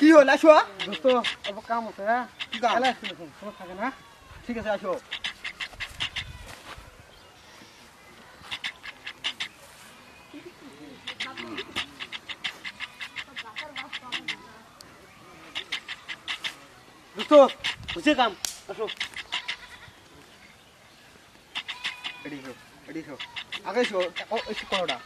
কি হল আসো দোস্ত অল্প কাম আছে হ্যাঁ কি কাম? খেলা আসছিল কোনো থাকে না ঠিক আছে আসো দোস্ত বুঝছে কাম আসো এদিকে এসো এদিকে এসো আগে এসো ও এসো করোটা